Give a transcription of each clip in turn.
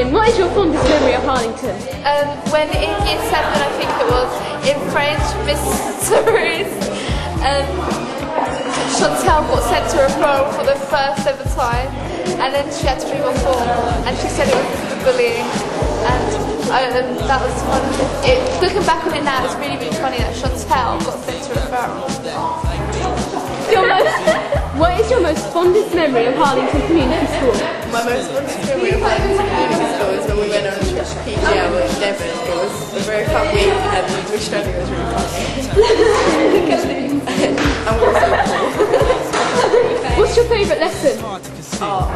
And what is your fondest memory of Harlington? Um, when in year seven, I think it was, in French, Miss Cerise, um, Chantal got sent to referral for the first ever time, and then she had to read a form, and she said it was bullying, and um, that was fun. It, looking back on it now, it's really, really funny that Chantal got sent to referral. Your most, what is your most fondest memory of Harlington Community School? My most fondest memory of Harlington Community School is when we went on a trip to PGL with Devon. It was a very fun week and we studied was really fun. and we were so cool. What's your favourite lesson? Oh.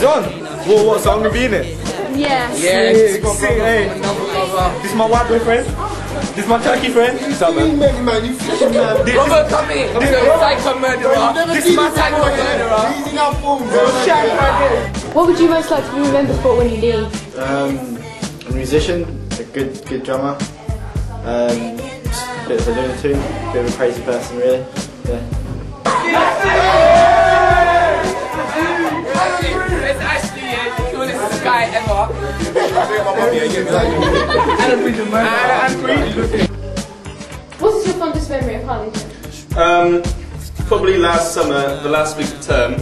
John, what, what song have you in it? Yeah. Yeah, sing, sing, hey. This is my white boy friend. This is my turkey friend. What's up, man? man, you fishing man. This, Robert, come in. This- going to psycho murderer. this is my psycho murderer. Easy now, boom. What would you most like to be remembered for when you leave? Um, a musician, a good good drummer, um, a bit of a lunatic, a bit of a crazy person, really. Yeah. What's your fondest memory of Harlington? Um, probably last summer, the last week of term,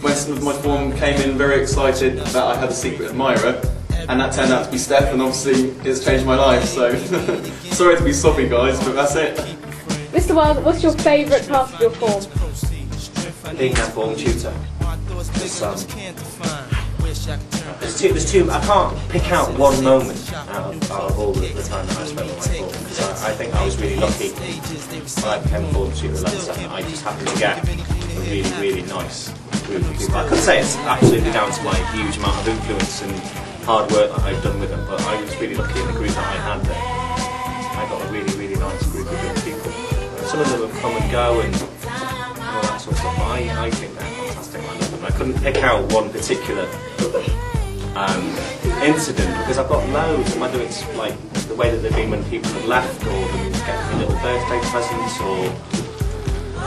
when some of my form came in very excited that I had a secret admirer, and that turned out to be Steph, and obviously it's changed my life, so sorry to be soppy guys, but that's it. Mr Wild, what's your favourite part of your form? being that form tutor. It's, um, there's two, there's two, I can't pick out one moment out of, out of all the, the time that I spent with my form because I, I think I was really lucky when I became a form at Leicester. I just happened to get a really, really nice group of people. I could say it's absolutely down to my huge amount of influence and hard work that I've done with them, but I was really lucky in the group that I had there. I got a really, really nice group of young people. Some of them have come and go and all that sort of stuff. I, I think they're couldn't pick out one particular um, incident because I've got loads. And whether it's like the way that they've been when people have left, or them getting me little birthday presents, or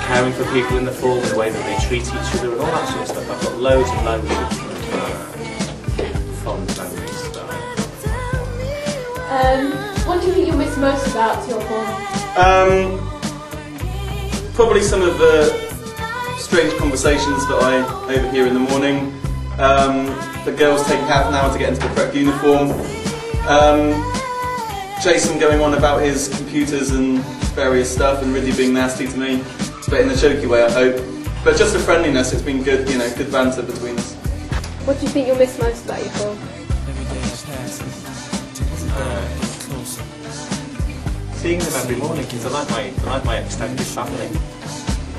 caring for people in the form, the way that they treat each other, and all that sort of stuff. I've got loads and loads of uh, fond memories. That Um, what do you think you'll miss most about your form? Um, probably some of the strange conversations that I overhear in the morning. Um, the girls taking half an hour to get into the correct uniform. Um, Jason going on about his computers and various stuff, and Ridley being nasty to me, but in a jokey way, I hope. But just the friendliness, it's been good, you know, good banter between us. What do you think you'll miss most about your form? seeing them every morning because they're like my, they're like my extended family.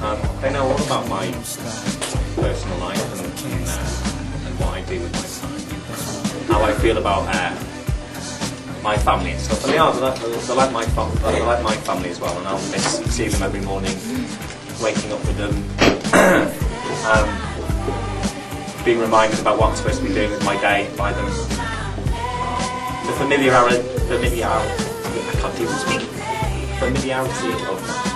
Um, they know all about my personal life and, and, uh, and what I do with my time, how I feel about uh, my family and stuff. And they are, they're like, like my family, they're like my family as well. And I'll miss seeing them every morning, waking up with them, um, being reminded about what I'm supposed to be doing with my day by them. The familiarity, familiarity, I can't even speak. Familiarity of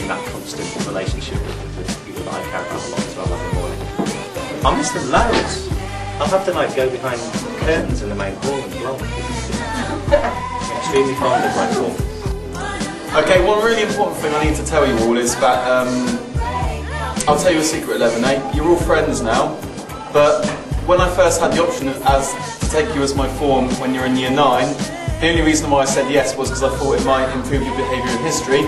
having that constant relationship with, people that I care about a lot as well every morning. I miss them loads. I'll have to like go behind curtains in the main hall and blow. Extremely fond of my. Okay, one really important thing I need to tell you all is that um, I'll tell you a secret, Eleven. Eh? You're all friends now, but when I first had the option as to take you as my form when you're in year nine, the only reason why I said yes was because I thought it might improve your behaviour in history.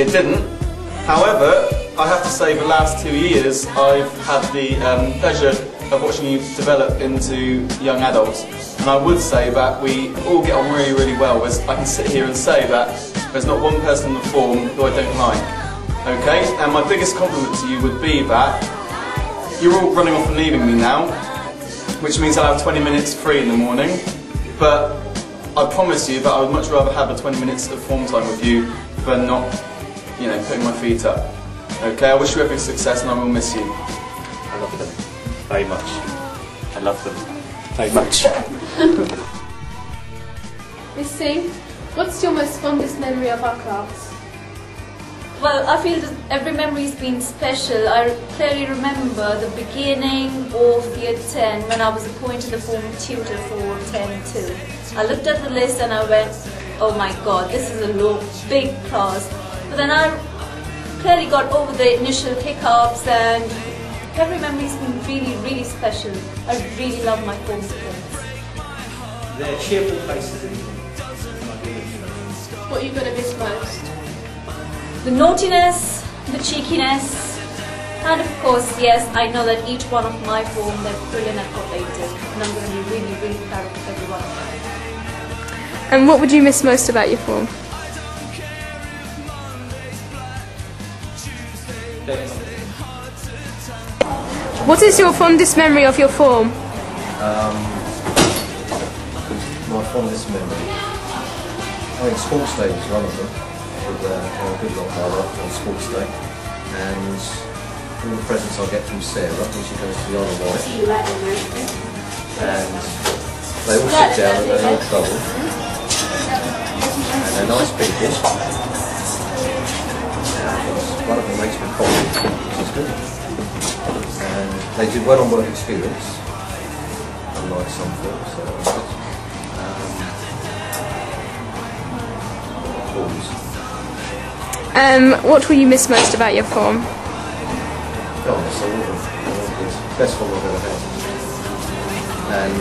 It didn't. However, I have to say the last two years I've had the um, pleasure of watching you develop into young adults. And I would say that we all get on really, really well. Whereas I can sit here and say that there's not one person in the form who I don't like. Okay? And my biggest compliment to you would be that you're all running off and leaving me now, which means I'll have 20 minutes free in the morning. But I promise you that I would much rather have the 20 minutes of form time with you than not, you know, putting my feet up. Okay, I wish you every success and I will miss you. I love them very much. I love them very much. Miss Singh, what's your most fondest memory of our class? Well, I feel that every memory's been special. I clearly remember the beginning of year 10 when I was appointed a form tutor for 10-2. I looked at the list and I went, oh my god, this is a big class. But then I clearly got over the initial hiccups and every memory's been really, really special. I really love my form friends. They're cheerful faces in What are you going to miss most? The naughtiness, the cheekiness, and of course, yes, I know that each one of my form, they're brilliant at what they do. And I'm going to be really, really proud of everyone. And what would you miss most about your form? What is your fondest memory of your form? Um, my fondest memory. I think sports day was one of them. With uh, a good lot hard off on sports day, and all the presents I get from Sarah when she goes to the Isle of And they all sit down and they're no trouble, and they're nice people. One of them makes me coffee, which is good. And they do well on work experience, unlike some folks. So. Um. Um, what will you miss most about your form? Oh, so all of them. Best one I've ever had. And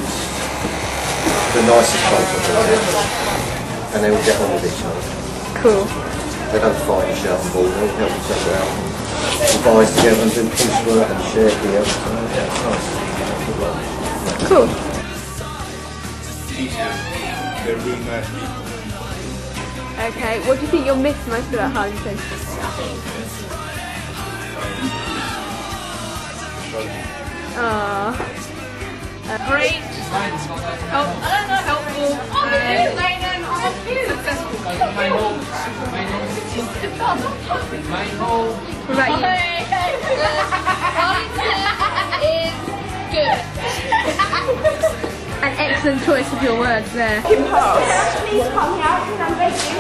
the nicest bunch I've ever had. And they all get on with each other. Cool. They don't fight and shout and ball, they help each other out. Advise together and do push work and share gear. So, yeah, it's nice. Cool. Okay, what do you think you'll miss most about Harlington? Aww. Uh, great. Help, What about you? good. An excellent choice of your words there. Please come here and I'm begging.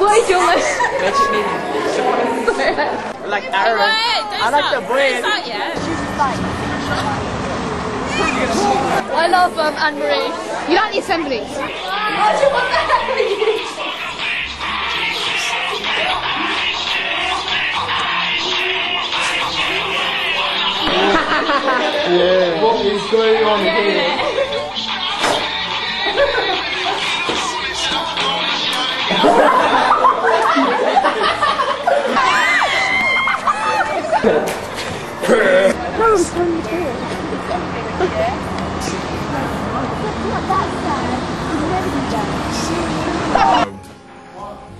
What is your most... Like Aaron. I like the brain. I love um, Anne Marie. You like the assemblies? Yeah. What is going on here?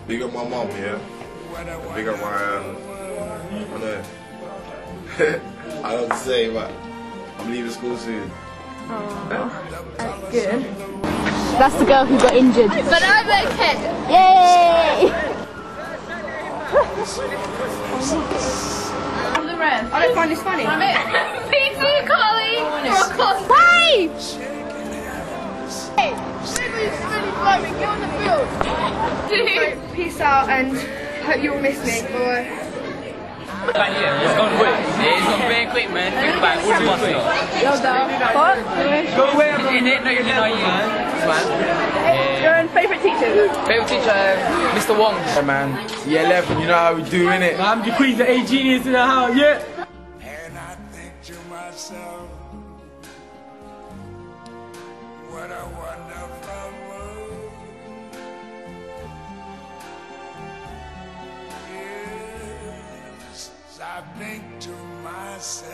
big up my mom, yeah. And big up my, uh, my dad. I don't to say, but I'm leaving school soon. Oh, That's good. That's the girl who got injured. But I'm okay. Yay! I'm the rest. I don't find this funny. I'm Me too, Carly. Rock on. Why? Peace out and hope you'll miss me. Bye. It's gone quick. It's gone very quick, man. Think about it. What's the bus stop? What? Go away, bro. In it? No, you're not you. Man. Your own favourite teacher? Favorite teacher, Mr. Wong. Yeah, man. Year 11, you know how we do, innit? I'm the queen, the A genius in the house, yeah. And I think to myself, what a wonderful think to myself.